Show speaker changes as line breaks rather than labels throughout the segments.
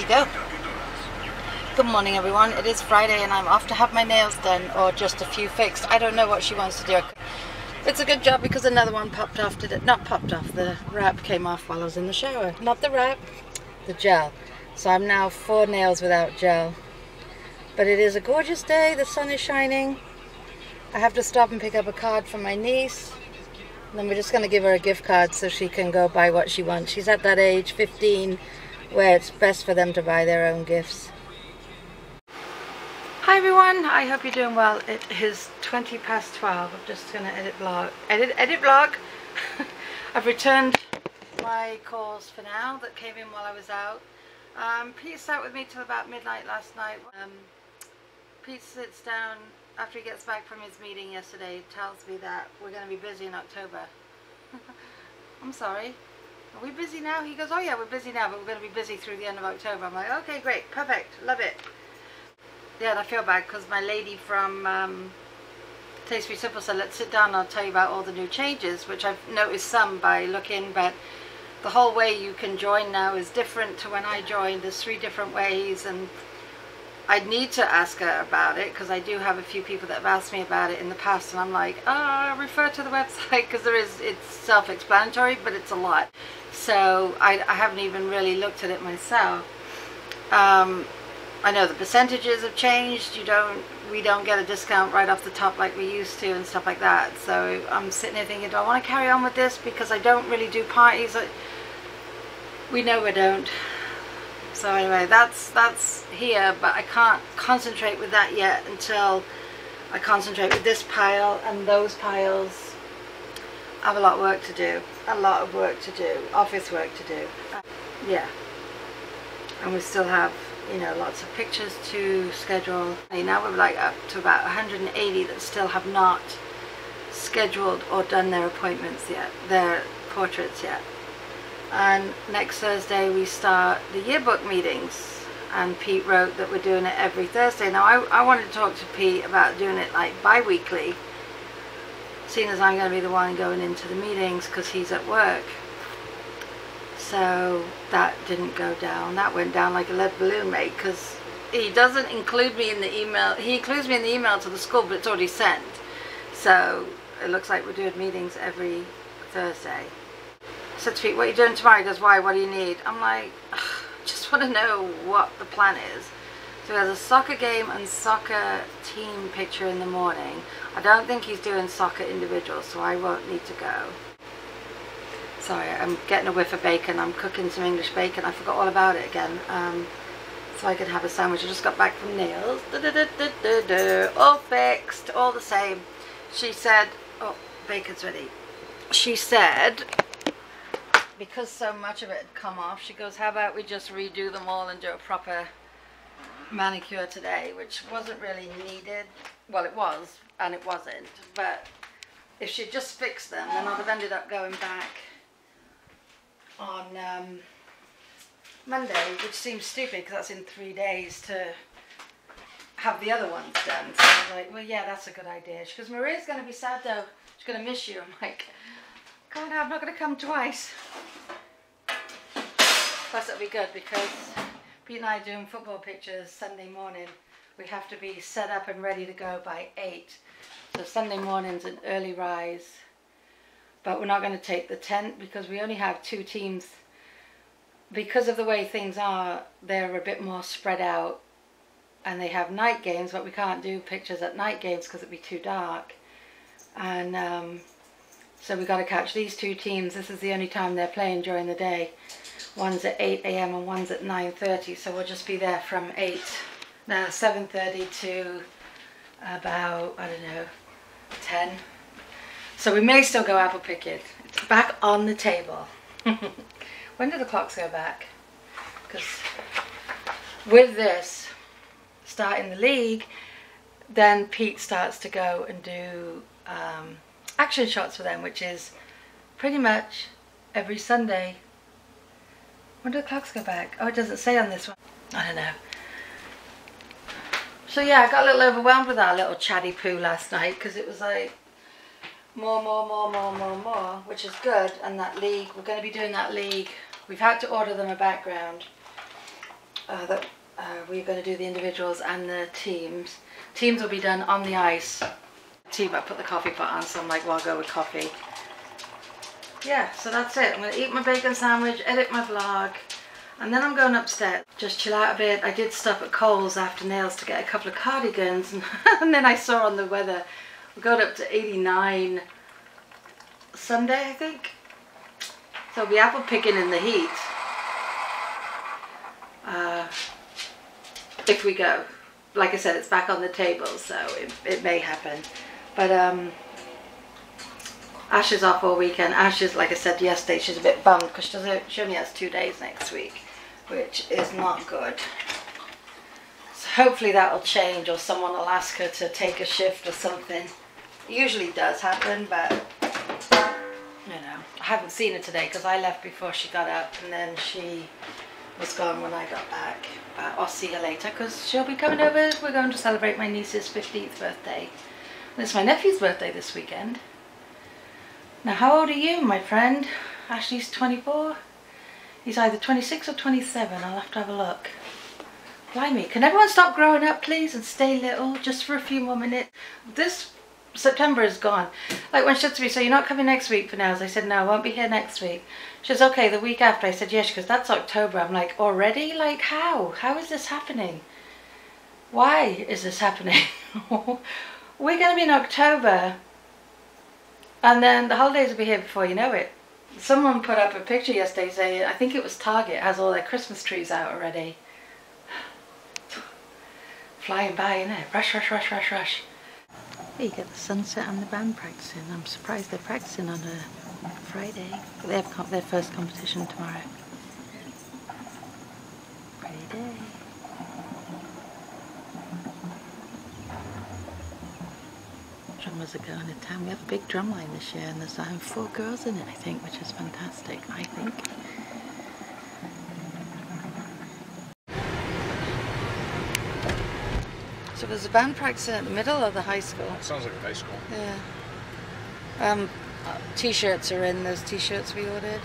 you go. Good morning everyone. It is Friday and I'm off to have my nails done or just a few fixed. I don't know what she wants to do. It's a good job because another one popped off today. Not popped off, the wrap came off while I was in the shower. Not the wrap, the gel. So I'm now four nails without gel. But it is a gorgeous day. The sun is shining. I have to stop and pick up a card for my niece. And then we're just going to give her a gift card so she can go buy what she wants. She's at that age, 15, where it's best for them to buy their own gifts. Hi everyone, I hope you're doing well. It is 20 past 12. I'm just going to edit vlog. Edit, edit vlog. I've returned my calls for now that came in while I was out. Um, Pete sat with me till about midnight last night. Um, Pete sits down after he gets back from his meeting yesterday, tells me that we're going to be busy in October. I'm sorry. Are we busy now? He goes, oh yeah, we're busy now, but we're going to be busy through the end of October. I'm like, okay, great, perfect, love it. Yeah, and I feel bad because my lady from um, Tastefully Simple said, let's sit down and I'll tell you about all the new changes, which I've noticed some by looking, but the whole way you can join now is different to when I joined. There's three different ways and I need to ask her about it because I do have a few people that have asked me about it in the past and I'm like, oh, refer to the website because there is, it's self-explanatory, but it's a lot. So I, I, haven't even really looked at it myself. Um, I know the percentages have changed. You don't, we don't get a discount right off the top like we used to and stuff like that. So I'm sitting here thinking, do I want to carry on with this because I don't really do parties. I, we know we don't. So anyway, that's that's here, but I can't concentrate with that yet until I concentrate with this pile and those piles. I have a lot of work to do, a lot of work to do, office work to do. Yeah. And we still have, you know, lots of pictures to schedule. Now we're like up to about 180 that still have not scheduled or done their appointments yet, their portraits yet and next Thursday we start the yearbook meetings and Pete wrote that we're doing it every Thursday. Now I, I wanted to talk to Pete about doing it like bi-weekly seeing as I'm going to be the one going into the meetings because he's at work. So that didn't go down. That went down like a lead balloon, mate, because he doesn't include me in the email. He includes me in the email to the school, but it's already sent. So it looks like we're doing meetings every Thursday said to Pete, what are you doing tomorrow? He goes, why? What do you need? I'm like, just want to know what the plan is. So he has a soccer game and soccer team picture in the morning. I don't think he's doing soccer individual, so I won't need to go. Sorry, I'm getting a whiff of bacon. I'm cooking some English bacon. I forgot all about it again. Um, so I could have a sandwich. I just got back from nails. Da, da, da, all fixed, all the same. She said, oh, bacon's ready. She said, because so much of it had come off, she goes, how about we just redo them all and do a proper manicure today, which wasn't really needed. Well, it was, and it wasn't. But if she'd just fixed them, then I'd have ended up going back on um, Monday, which seems stupid because that's in three days to have the other ones done. So I was like, well, yeah, that's a good idea. She goes, Maria's going to be sad though. She's going to miss you. I'm like, God, I'm not going to come twice. Plus it'll be good because Pete and I are doing football pictures Sunday morning. We have to be set up and ready to go by 8. So Sunday morning's an early rise. But we're not going to take the tent because we only have two teams. Because of the way things are, they're a bit more spread out. And they have night games, but we can't do pictures at night games because it'd be too dark. And um, so we've got to catch these two teams. This is the only time they're playing during the day. One's at 8 a.m. and one's at 9.30. So we'll just be there from 8, now 7.30 to about, I don't know, 10. So we may still go apple picking. It's back on the table. when do the clocks go back? Because with this, starting the league, then Pete starts to go and do um, action shots for them, which is pretty much every Sunday. When do the clocks go back? Oh, it doesn't say on this one. I don't know. So yeah, I got a little overwhelmed with our little chatty poo last night because it was like more, more, more, more, more, more, which is good. And that league, we're going to be doing that league. We've had to order them a background. uh, that uh, we're going to do the individuals and the teams. Teams will be done on the ice. Team, I put the coffee pot on, so I'm like, well, I'll go with coffee. Yeah, so that's it. I'm going to eat my bacon sandwich, edit my vlog, and then I'm going upstairs. Just chill out a bit. I did stop at Kohl's after nails to get a couple of cardigans, and, and then I saw on the weather, we got up to 89 Sunday, I think. So be apple picking in the heat. Uh, if we go. Like I said, it's back on the table, so it, it may happen. But um, Ash is off all weekend. Ash is, like I said yesterday, she's a bit bummed because she, only has two days next week, which is not good. So hopefully that'll change or someone will ask her to take a shift or something. It usually does happen, but you know, I haven't seen her today because I left before she got up and then she was gone when I got back. But I'll see her later because she'll be coming over. We're going to celebrate my niece's 15th birthday. It's my nephew's birthday this weekend. Now, how old are you, my friend? Ashley's 24. He's either 26 or 27. I'll have to have a look. Blimey, can everyone stop growing up, please, and stay little just for a few more minutes? This September is gone. Like when she said to me, so you're not coming next week for nails? I said, no, I won't be here next week. She says, okay, the week after. I said, yes, because that's October. I'm like, already? Like, how? How is this happening? Why is this happening? We're going to be in October. And then the holidays will be here before you know it. Someone put up a picture yesterday saying, I think it was Target, has all their Christmas trees out already. Flying by, innit? Rush, rush, rush, rush, rush. You get the sunset and the band practicing. I'm surprised they're practicing on a Friday. They have their first competition tomorrow. Pretty day. Drummers are going to town. We have a big drum line this year and there's um, four girls in it, I think, which is fantastic, I think. So there's a band practicing at the middle of the high school.
Sounds like a high school.
Yeah. Um, uh, t-shirts are in those t-shirts we ordered.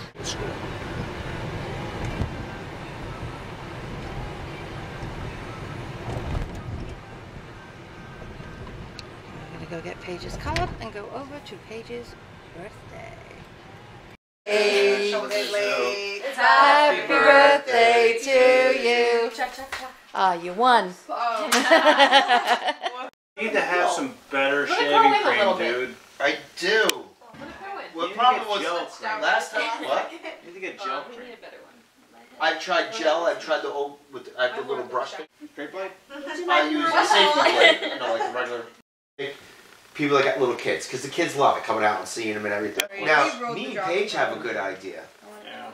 School.
I'm gonna go get Paige's card and go over to Paige's birthday. Happy birthday to you. Ah, you won.
You need to have some better shaving
grow in a
cream, dude.
I do. What
You
problem was
gel
last time? What?
You need to get gel
We
cream.
need a better one.
I've tried gel. I've tried the old with the, I have the little brush. thing.
Straight blade?
I use a safety blade. No, like the regular. People that got little kids, because the kids love it, coming out and seeing them and everything. Now, me and Paige have a good idea.
Yeah.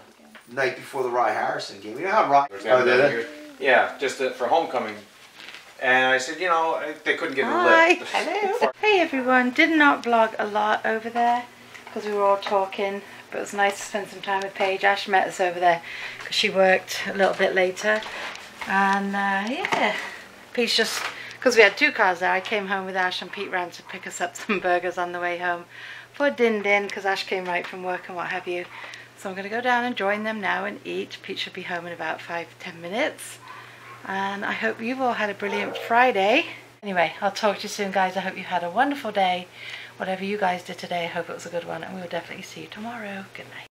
Night before the Rye Harrison game, you know how Rye? Oh, did they?
Yeah, just uh, for homecoming. And I said, you know, they couldn't get
Hi.
it lit.
Hello. Hey everyone. Did not vlog a lot over there because we were all talking. But it was nice to spend some time with Paige. Ash met us over there because she worked a little bit later. And uh, yeah, Pete's just because we had two cars there. I came home with Ash and Pete ran to pick us up some burgers on the way home for Din Din because Ash came right from work and what have you. So I'm going to go down and join them now and eat. Pete should be home in about five ten minutes. And I hope you've all had a brilliant Friday. Anyway, I'll talk to you soon, guys. I hope you had a wonderful day. Whatever you guys did today, I hope it was a good one. And we will definitely see you tomorrow. Good night.